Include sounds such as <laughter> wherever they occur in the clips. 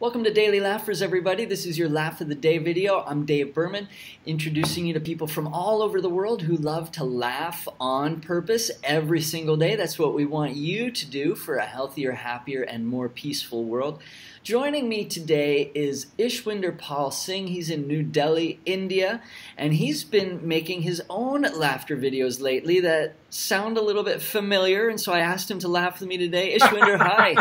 Welcome to Daily Laughers, everybody. This is your Laugh of the Day video. I'm Dave Berman, introducing you to people from all over the world who love to laugh on purpose every single day. That's what we want you to do for a healthier, happier, and more peaceful world. Joining me today is Ishvinder Pal Singh. He's in New Delhi, India, and he's been making his own laughter videos lately that sound a little bit familiar, and so I asked him to laugh with me today. <laughs> Ishvinder, hi.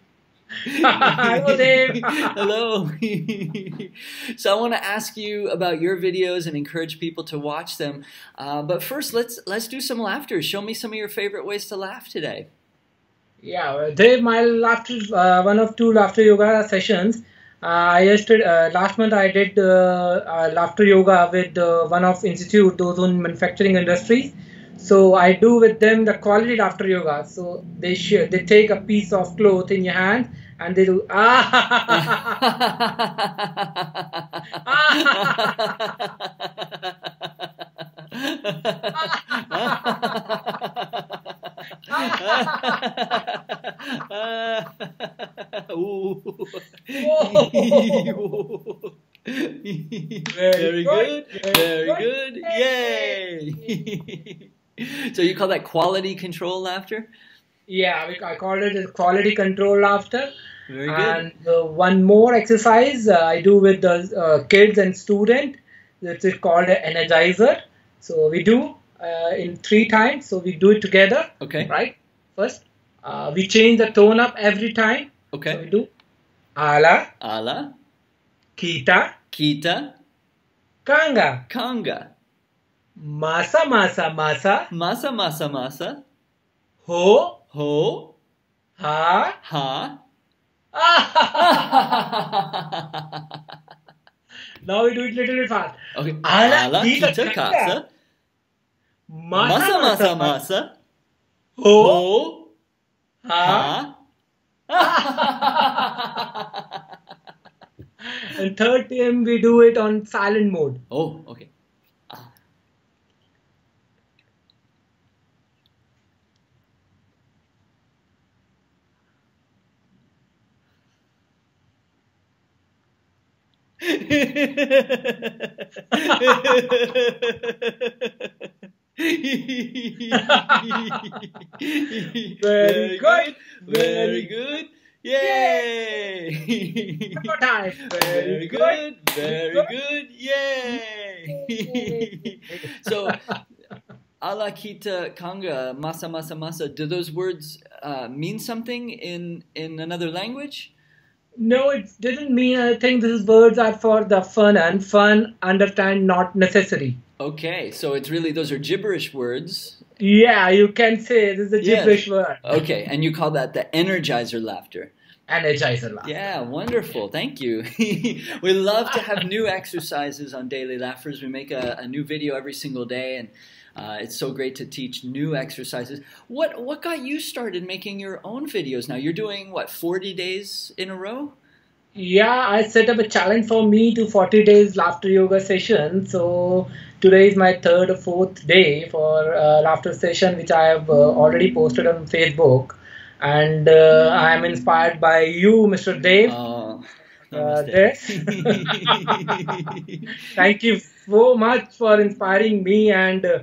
<laughs> <laughs> Hello, Dave. <laughs> Hello. so I want to ask you about your videos and encourage people to watch them. Uh, but first, let's let's do some laughter. Show me some of your favorite ways to laugh today. Yeah, Dave, my laughter, uh, one of two laughter yoga sessions. Uh, yesterday, uh, last month I did uh, uh, laughter yoga with uh, one of institute, those in manufacturing industries. So I do with them the quality laughter yoga. So they share, they take a piece of cloth in your hand and they do ah. <laughs> <laughs> Very good. Very good. Yay. <laughs> <laughs> so you call that quality control laughter? Yeah, I call it quality control laughter. Very good. And uh, one more exercise uh, I do with the uh, kids and student. It's called an energizer. So we do uh, in three times. So we do it together. Okay. Right. First, uh, we change the tone up every time. Okay. So we do ala, ala, kita, kita, kanga, kanga, masa, masa, masa, masa, masa, masa, ho, ho, ha, ha. now we do it little bit fast. Okay. Ala, ala kita, kasa, Masa, masa, masa, masa, ho, ho, ha. ha. and third time we do it on silent mode. Oh, Very good. Very good. Yay! Time. Very good. Very good. Yay! so, ala kita kanga masa masa masa. Do those words uh, mean something in in another language? No, it didn't mean I think these words are for the fun and fun understand not necessary. Okay, so it's really those are gibberish words. Yeah, you can say this is a Yes. gibberish word. Okay, and you call that the energizer laughter. Energizer laughter. Yeah, wonderful. Thank you. <laughs> we love to have new exercises on Daily Laughers. We make a, a new video every single day, and uh, it's so great to teach new exercises. What what got you started making your own videos? Now you're doing what 40 days in a row? Yeah, I set up a challenge for me to 40 days laughter yoga session. So today is my third or fourth day for uh, laughter session, which I have uh, already posted on Facebook. And uh, I am inspired by you, Mr. Dave. Oh, Uh. <laughs> Thank you so much for inspiring me, and uh,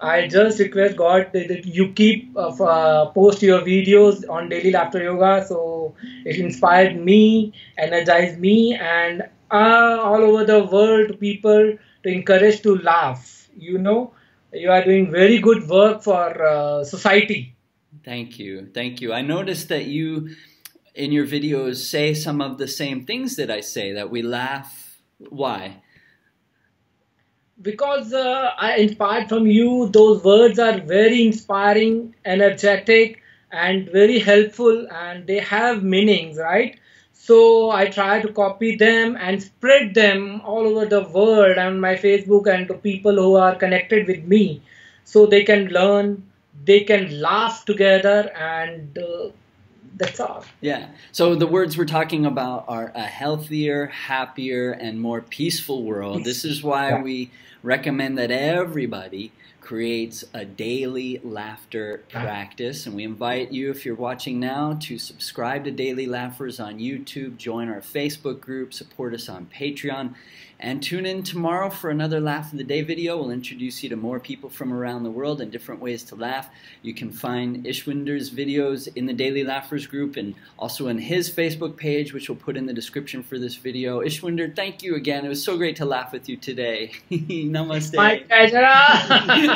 I just request God that, you keep uh, uh, post your videos on daily laughter yoga. So it inspired me, energized me, and uh, all over the world, people to encourage to laugh. You know, you are doing very good work for uh, society. Thank you. Thank you. I noticed that you, in your videos, say some of the same things that I say, that we laugh. Why? Because uh, I inspired from you. Those words are very inspiring, energetic, and very helpful, and they have meanings, right? So I try to copy them and spread them all over the world on my Facebook and to people who are connected with me, so they can learn, they can laugh together, and uh, that's all. Yeah. So the words we're talking about are a healthier, happier, and more peaceful world. This is why Yeah. we recommend that everybody creates a daily laughter practice. And we invite you, if you're watching now, to subscribe to Daily Laughers on YouTube, join our Facebook group, support us on Patreon, and tune in tomorrow for another Laugh of the Day video. We'll introduce you to more people from around the world and different ways to laugh. You can find Ishvinder's videos in the Daily Laughers group and also in his Facebook page, which we'll put in the description for this video. Ishvinder, thank you again. It was so great to laugh with you today. <laughs> Namaste. My pleasure. <laughs>